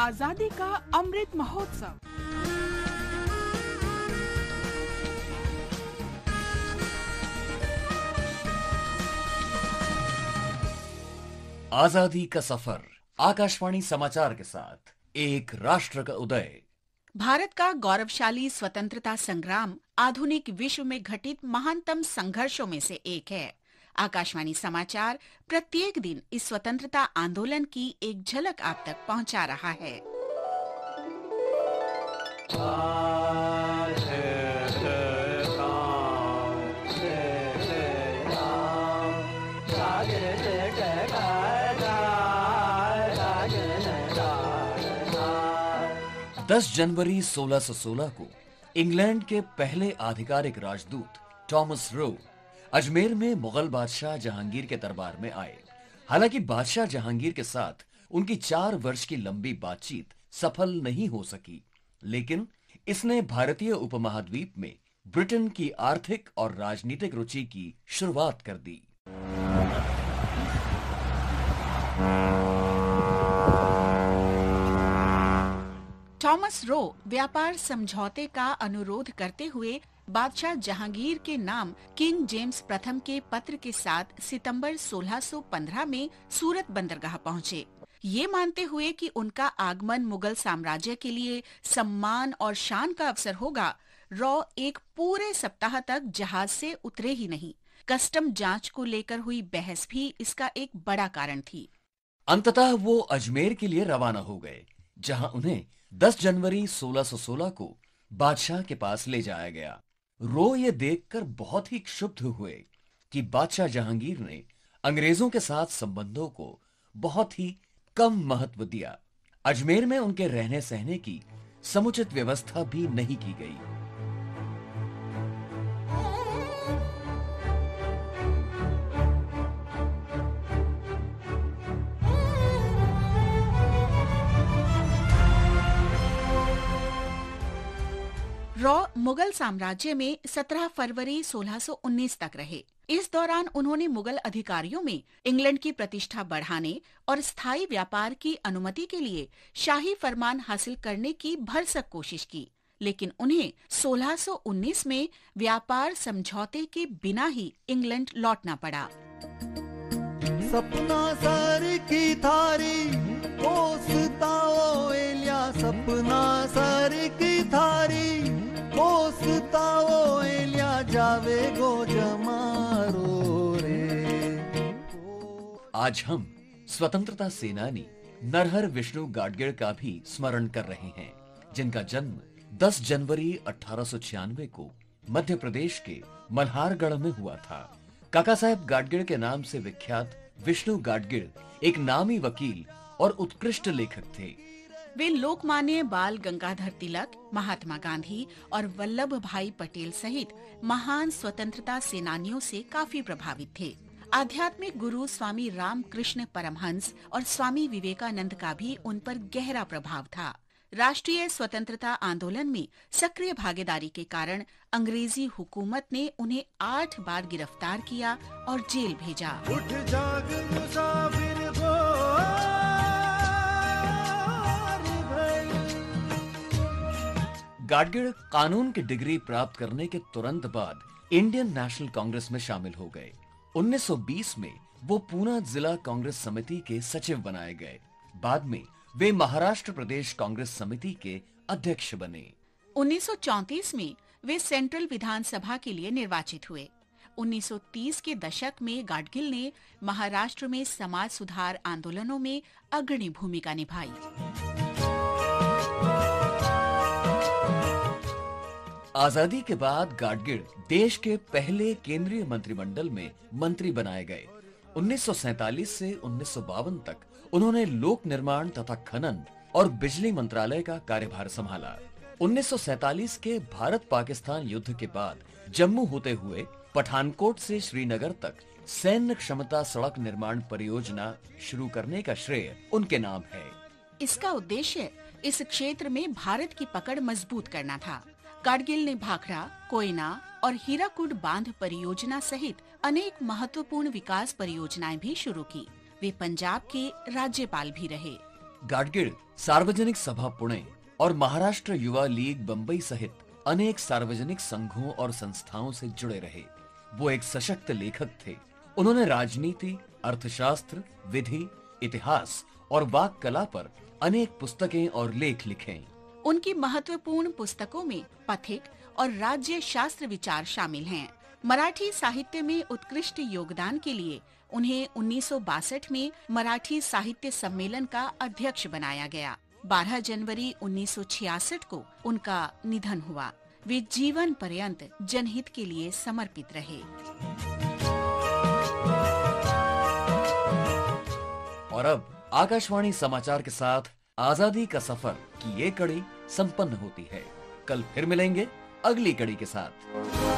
आज़ादी का अमृत महोत्सव। आज़ादी का सफ़र आकाशवाणी समाचार के साथ एक राष्ट्र का उदय। भारत का गौरवशाली स्वतंत्रता संग्राम आधुनिक विश्व में घटित महानतम संघर्षों में से एक है। आकाशवाणी समाचार प्रत्येक दिन इस स्वतंत्रता आंदोलन की एक झलक आप तक पहुँचा रहा है। दस जनवरी 1616 को इंग्लैंड के पहले आधिकारिक राजदूत टॉमस रो अजमेर में मुगल बादशाह जहांगीर के दरबार में आए। हालाँकि बादशाह जहांगीर के साथ उनकी चार वर्ष की लंबी बातचीत सफल नहीं हो सकी, लेकिन इसने भारतीय उपमहाद्वीप में ब्रिटेन की आर्थिक और राजनीतिक रुचि की शुरुआत कर दी। थॉमस रो, व्यापार समझौते का अनुरोध करते हुए बादशाह जहांगीर के नाम किंग जेम्स प्रथम के पत्र के साथ सितंबर 1615 में सूरत बंदरगाह पहुँचे। ये मानते हुए कि उनका आगमन मुगल साम्राज्य के लिए सम्मान और शान का अवसर होगा, रॉ एक पूरे सप्ताह तक जहाज़ से उतरे ही नहीं। कस्टम जाँच को लेकर हुई बहस भी इसका एक बड़ा कारण थी। अंततः वो अजमेर के लिए रवाना हो गए, जहाँ उन्हें 10 जनवरी 1616 को बादशाह के पास ले जाया गया। रो ये देखकर बहुत ही क्षुब्ध हुए कि बादशाह जहांगीर ने अंग्रेज़ों के साथ संबंधों को बहुत ही कम महत्व दिया। अजमेर में उनके रहने सहने की समुचित व्यवस्था भी नहीं की गई। रॉ मुगल साम्राज्य में 17 फरवरी 1619 तक रहे। इस दौरान उन्होंने मुगल अधिकारियों में इंग्लैंड की प्रतिष्ठा बढ़ाने और स्थायी व्यापार की अनुमति के लिए शाही फरमान हासिल करने की भरसक कोशिश की, लेकिन उन्हें 1619 में व्यापार समझौते के बिना ही इंग्लैंड लौटना पड़ा। सपना सर की थारी ओ सपना सर की थारी। जावे गो जमारो रे। आज हम स्वतंत्रता सेनानी नरहर विष्णु गाडगिल का भी स्मरण कर रहे हैं, जिनका जन्म 10 जनवरी 1896 को मध्य प्रदेश के मल्हारगढ़ में हुआ था। काका साहेब गाडगिल के नाम से विख्यात विष्णु गाडगिल एक नामी वकील और उत्कृष्ट लेखक थे। वे लोकमान्य बाल गंगाधर तिलक, महात्मा गांधी और वल्लभ भाई पटेल सहित महान स्वतंत्रता सेनानियों से काफ़ी प्रभावित थे। आध्यात्मिक गुरु स्वामी रामकृष्ण परमहंस और स्वामी विवेकानंद का भी उन पर गहरा प्रभाव था। राष्ट्रीय स्वतंत्रता आंदोलन में सक्रिय भागीदारी के कारण अंग्रेज़ी हुकूमत ने उन्हें आठ बार गिरफ़्तार किया और जेल भेजा। उठ जाग गाडगिल कानून की डिग्री प्राप्त करने के तुरंत बाद इंडियन नेशनल कांग्रेस में शामिल हो गए। 1920 में वो पूना जिला कांग्रेस समिति के सचिव बनाए गए। बाद में वे महाराष्ट्र प्रदेश कांग्रेस समिति के अध्यक्ष बने। 1934 में वे सेंट्रल विधानसभा के लिए निर्वाचित हुए। 1930 के दशक में गाडगिल ने महाराष्ट्र में समाज सुधार आंदोलनों में अग्रणी भूमिका निभाई। आज़ादी के बाद गाडगिल देश के पहले केंद्रीय मंत्रिमंडल में मंत्री बनाए गए। 1947 से उन्नीस सौ बावन तक उन्होंने लोक निर्माण तथा खनन और बिजली मंत्रालय का कार्यभार संभाला। 1947 के भारत पाकिस्तान युद्ध के बाद जम्मू होते हुए पठानकोट से श्रीनगर तक सैन्य क्षमता सड़क निर्माण परियोजना शुरू करने का श्रेय उनके नाम है। इसका उद्देश्य इस क्षेत्र में भारत की पकड़ मज़बूत करना था। कारगिल ने भाखड़ा, कोयना और हीराकुड बाँध परियोजना सहित अनेक महत्वपूर्ण विकास परियोजनाएँ भी शुरू की। वे पंजाब के राज्यपाल भी रहे। गाडगिल सार्वजनिक सभा पुणे और महाराष्ट्र युवा लीग बम्बई सहित अनेक सार्वजनिक संघों और संस्थाओं से जुड़े रहे। वो एक सशक्त लेखक थे। उन्होंने राजनीति, अर्थशास्त्र, विधि, इतिहास और वाक कला पर अनेक पुस्तकें और लेख लिखे। उनकी महत्वपूर्ण पुस्तकों में पथिक और राज्य शास्त्र विचार शामिल हैं। मराठी साहित्य में उत्कृष्ट योगदान के लिए उन्हें 1962 में मराठी साहित्य सम्मेलन का अध्यक्ष बनाया गया। 12 जनवरी 1966 को उनका निधन हुआ। वे जीवन पर्यंत जनहित के लिए समर्पित रहे। और अब आकाशवाणी समाचार के साथ आज़ादी का सफ़र की ये कड़ी संपन्न होती है। कल फिर मिलेंगे अगली कड़ी के साथ।